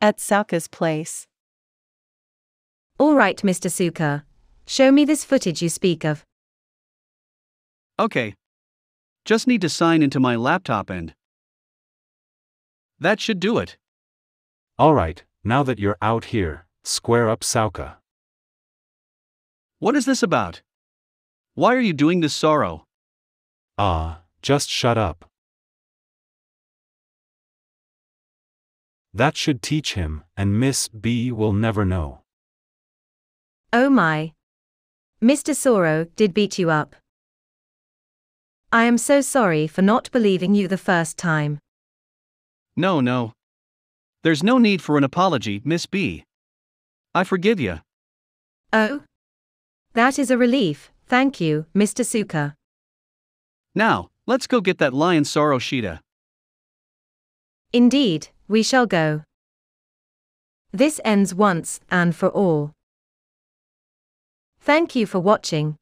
at Sauka's place. All right, Mr. Suka. Show me this footage you speak of. Okay. Just need to sign into my laptop and. That should do it. Alright, now that you're out here, square up Sauka. What is this about? Why are you doing this Soro? Ah, just shut up. That should teach him, and Miss B will never know. Oh my. Mr. Soro did beat you up. I am so sorry for not believing you the first time. No, no. There's no need for an apology, Miss B. I forgive you. Oh? That is a relief, thank you, Mr. Suka. Now, let's go get that lion Soro Shida. Indeed, we shall go. This ends once and for all. Thank you for watching.